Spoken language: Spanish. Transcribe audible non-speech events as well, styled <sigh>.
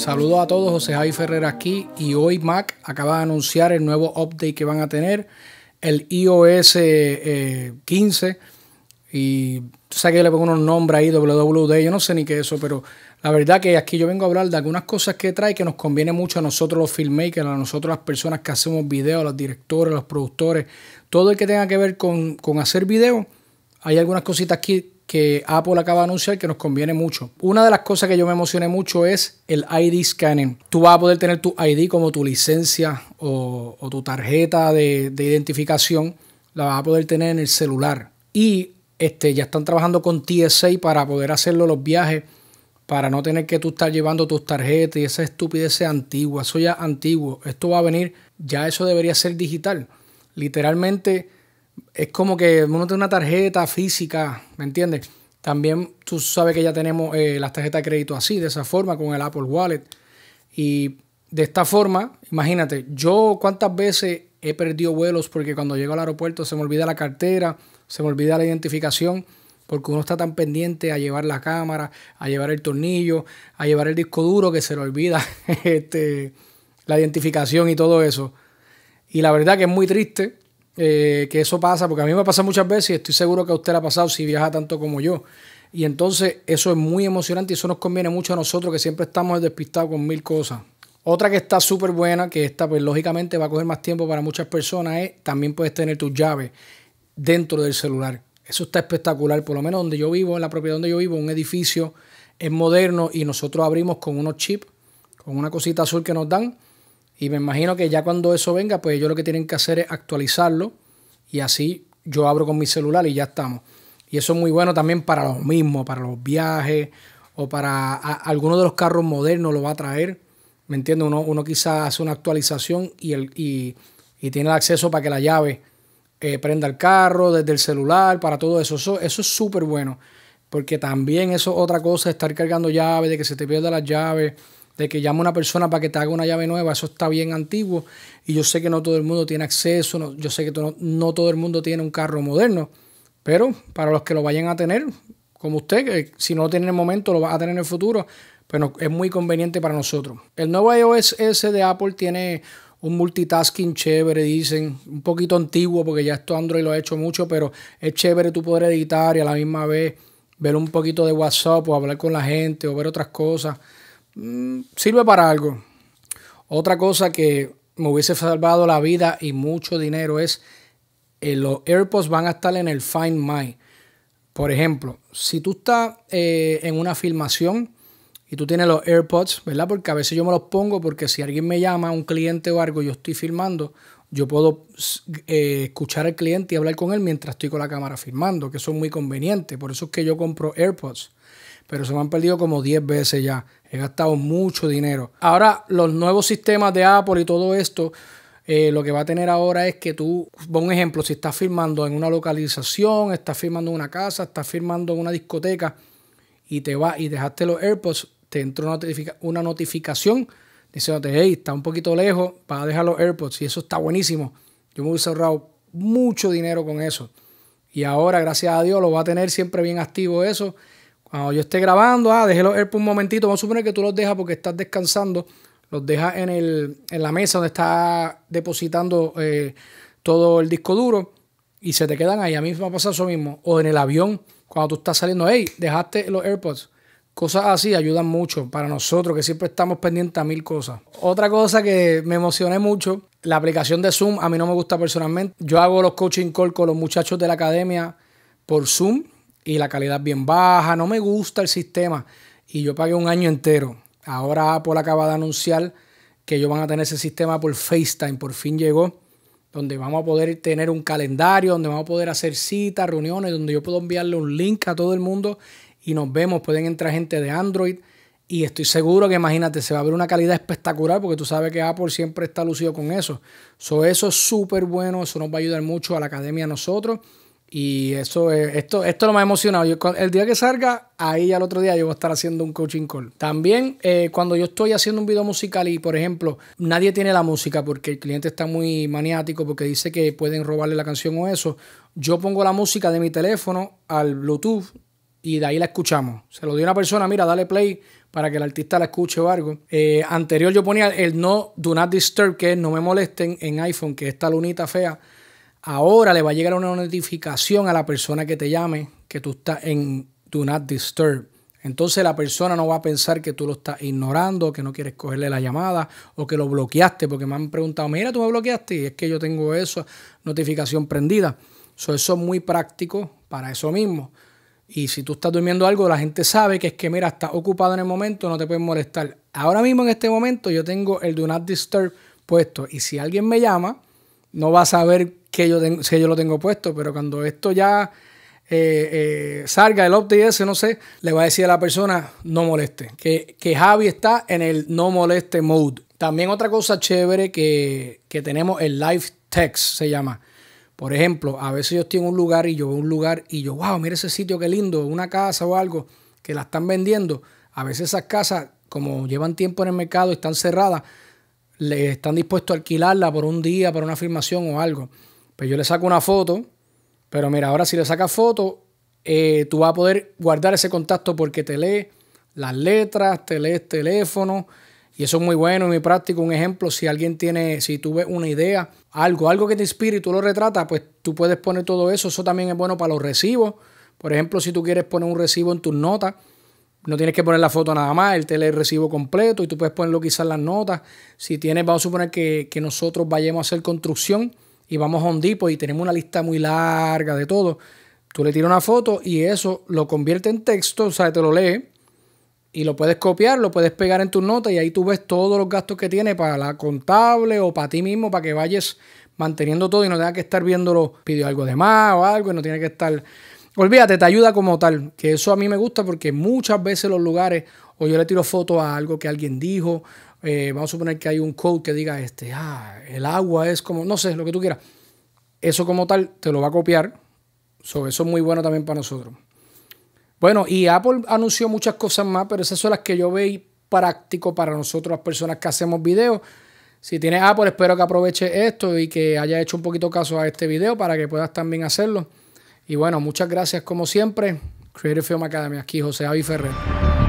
Saludos a todos, José Javi Ferrer aquí y hoy Mac acaba de anunciar el nuevo update que van a tener, el iOS 15 eh, y sabes que le pongo unos nombres ahí, WWD, yo no sé ni qué es eso, pero la verdad que aquí yo vengo a hablar de algunas cosas que trae que nos conviene mucho a nosotros los filmmakers, a nosotros las personas que hacemos videos, los directores, los productores, todo el que tenga que ver con, con hacer videos. Hay algunas cositas aquí que Apple acaba de anunciar que nos conviene mucho. Una de las cosas que yo me emocioné mucho es el ID scanning. Tú vas a poder tener tu ID como tu licencia o, tu tarjeta de, identificación, la vas a poder tener en el celular. Y este, ya están trabajando con TSA para poder hacerlo los viajes, para no tener que tú estar llevando tus tarjetas y esa estupidez antigua. Eso ya antiguo. Esto va a venir, ya eso debería ser digital. Literalmente es como que uno tiene una tarjeta física, ¿me entiendes? También tú sabes que ya tenemos eh, las tarjetas de crédito así, de esa forma, con el Apple Wallet. Y de esta forma, imagínate, yo cuántas veces he perdido vuelos porque cuando llego al aeropuerto se me olvida la cartera, se me olvida la identificación, porque uno está tan pendiente a llevar la cámara, a llevar el tornillo, a llevar el disco duro que se le olvida <laughs> este, la identificación y todo eso. Y la verdad que es muy triste eh, que eso pasa, porque a mí me pasa muchas veces y estoy seguro que a usted le ha pasado si viaja tanto como yo. Y entonces eso es muy emocionante y eso nos conviene mucho a nosotros que siempre estamos despistados con mil cosas. Otra que está súper buena, que esta pues lógicamente va a coger más tiempo para muchas personas, es también puedes tener tus llaves dentro del celular. Eso está espectacular, por lo menos donde yo vivo, en la propiedad donde yo vivo, un edificio es moderno y nosotros abrimos con unos chips, con una cosita azul que nos dan y me imagino que ya cuando eso venga, pues ellos lo que tienen que hacer es actualizarlo y así yo abro con mi celular y ya estamos. Y eso es muy bueno también para lo mismo, para los viajes o para algunos de los carros modernos lo va a traer. ¿Me entiendes? Uno, uno quizás hace una actualización y, el, y, tiene el acceso para que la llave eh, prenda el carro desde el celular, para todo eso. Eso, eso es súper bueno. Porque también eso es otra cosa, estar cargando llaves, de que se te pierda las llaves de que llame una persona para que te haga una llave nueva, eso está bien antiguo y yo sé que no todo el mundo tiene acceso, yo sé que no, todo el mundo tiene un carro moderno, pero para los que lo vayan a tener, como usted, que si no lo tiene en el momento, lo va a tener en el futuro, pues es muy conveniente para nosotros. El nuevo iOS S de Apple tiene un multitasking chévere, dicen, un poquito antiguo porque ya esto Android lo ha hecho mucho, pero es chévere tú poder editar y a la misma vez ver un poquito de WhatsApp o hablar con la gente o ver otras cosas. Mm, sirve para algo. Otra cosa que me hubiese salvado la vida y mucho dinero es eh, los AirPods van a estar en el Find My. Por ejemplo, si tú estás eh, en una filmación y tú tienes los AirPods, ¿verdad? Porque a veces yo me los pongo porque si alguien me llama, un cliente o algo, yo estoy filmando, yo puedo eh, escuchar al cliente y hablar con él mientras estoy con la cámara filmando, que eso es muy conveniente. Por eso es que yo compro AirPods pero se me han perdido como 10 veces ya. He gastado mucho dinero. Ahora, los nuevos sistemas de Apple y todo esto, eh, lo que va a tener ahora es que tú, por un ejemplo, si estás firmando en una localización, estás firmando en una casa, estás firmando en una discoteca y te va y dejaste los AirPods, te entra una, una notificación diciéndote, hey, está un poquito lejos, vas a dejar los AirPods y eso está buenísimo. Yo me hubiese ahorrado mucho dinero con eso. Y ahora, gracias a Dios, lo va a tener siempre bien activo eso cuando yo esté grabando, ah, déjelo por un momentito. Vamos a suponer que tú los dejas porque estás descansando. Los dejas en, en la mesa donde está depositando eh, todo el disco duro y se te quedan ahí. A mí me va a eso mismo. O en el avión, cuando tú estás saliendo, hey, dejaste los AirPods. Cosas así ayudan mucho para nosotros que siempre estamos pendientes a mil cosas. Otra cosa que me emocioné mucho, la aplicación de Zoom a mí no me gusta personalmente. Yo hago los coaching call con los muchachos de la academia por Zoom y la calidad bien baja, no me gusta el sistema y yo pagué un año entero. Ahora Apple acaba de anunciar que ellos van a tener ese sistema por FaceTime, por fin llegó, donde vamos a poder tener un calendario, donde vamos a poder hacer citas, reuniones, donde yo puedo enviarle un link a todo el mundo y nos vemos, pueden entrar gente de Android y estoy seguro que imagínate, se va a ver una calidad espectacular porque tú sabes que Apple siempre está lucido con eso. So, eso es súper bueno, eso nos va a ayudar mucho a la academia a nosotros Y eso es, esto, esto lo me ha emocionado. Yo, el día que salga, ahí ya el otro día yo voy a estar haciendo un coaching call. También eh, cuando yo estoy haciendo un video musical y, por ejemplo, nadie tiene la música porque el cliente está muy maniático porque dice que pueden robarle la canción o eso, yo pongo la música de mi teléfono al Bluetooth y de ahí la escuchamos. Se lo doy a una persona, mira, dale play para que el artista la escuche o algo. Eh, anterior yo ponía el no, do not disturb, que es no me molesten en iPhone, que es esta lunita fea Ahora le va a llegar una notificación a la persona que te llame que tú estás en Do Not Disturb. Entonces la persona no va a pensar que tú lo estás ignorando, que no quieres cogerle la llamada o que lo bloqueaste, porque me han preguntado, mira, tú me bloqueaste y es que yo tengo eso, notificación prendida. eso es muy práctico para eso mismo. Y si tú estás durmiendo algo, la gente sabe que es que, mira, estás ocupado en el momento, no te pueden molestar. Ahora mismo en este momento yo tengo el Do Not Disturb puesto y si alguien me llama, no va a saber que yo, tengo, yo lo tengo puesto, pero cuando esto ya eh, eh, salga el update ese, no sé, le va a decir a la persona no moleste, que, que Javi está en el no moleste mode. También otra cosa chévere que, que tenemos, el live text se llama. Por ejemplo, a veces yo estoy en un lugar y yo veo un lugar y yo, wow, mira ese sitio, qué lindo, una casa o algo que la están vendiendo. A veces esas casas, como llevan tiempo en el mercado y están cerradas, le están dispuestos a alquilarla por un día, por una afirmación o algo. Pues yo le saco una foto, pero mira, ahora si le sacas foto, eh, tú vas a poder guardar ese contacto porque te lee las letras, te lee el teléfono, y eso es muy bueno y muy práctico. Un ejemplo, si alguien tiene, si tú ves una idea, algo, algo que te inspire y tú lo retratas, pues tú puedes poner todo eso. Eso también es bueno para los recibos. Por ejemplo, si tú quieres poner un recibo en tus notas, no tienes que poner la foto nada más, él te lee el recibo completo y tú puedes ponerlo quizás las notas. Si tienes, vamos a suponer que, nosotros vayamos a hacer construcción y vamos a un y tenemos una lista muy larga de todo, tú le tiras una foto y eso lo convierte en texto, o sea, te lo lee y lo puedes copiar, lo puedes pegar en tus notas y ahí tú ves todos los gastos que tiene para la contable o para ti mismo, para que vayas manteniendo todo y no tengas que estar viéndolo, pidió algo de más o algo y no tiene que estar. Olvídate, te ayuda como tal, que eso a mí me gusta porque muchas veces los lugares, o yo le tiro fotos a algo que alguien dijo, eh, vamos a suponer que hay un code que diga, este, ah, el agua es como, no sé, lo que tú quieras. Eso como tal te lo va a copiar, eso es muy bueno también para nosotros. Bueno, y Apple anunció muchas cosas más, pero esas son las que yo veo práctico para nosotros, las personas que hacemos videos. Si tienes Apple, espero que aproveche esto y que haya hecho un poquito caso a este video para que puedas también hacerlo. Y bueno, muchas gracias como siempre. Creative Film Academy, aquí José Avi Ferrer.